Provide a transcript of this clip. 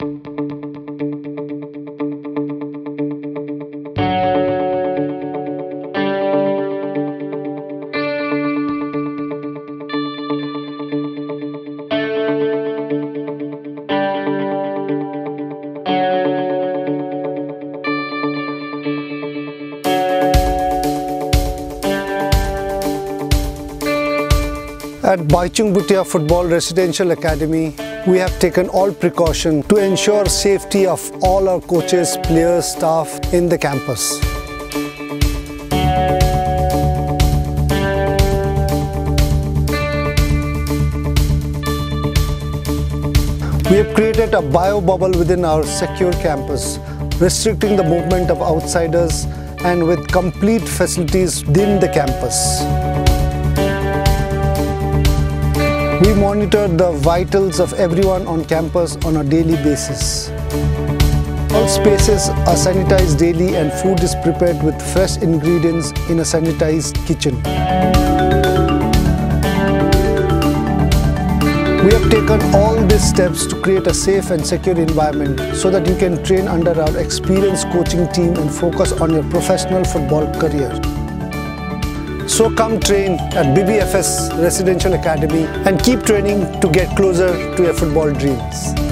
At Bhaichung Bhutia Football Residential Academy, we have taken all precaution to ensure safety of all our coaches, players, staff in the campus. We have created a bio bubble within our secure campus, restricting the movement of outsiders and with complete facilities within the campus. We monitor the vitals of everyone on campus on a daily basis. All spaces are sanitized daily and food is prepared with fresh ingredients in a sanitized kitchen. We have taken all these steps to create a safe and secure environment so that you can train under our experienced coaching team and focus on your professional football career. So come train at BBFS Residential Academy and keep training to get closer to your football dreams.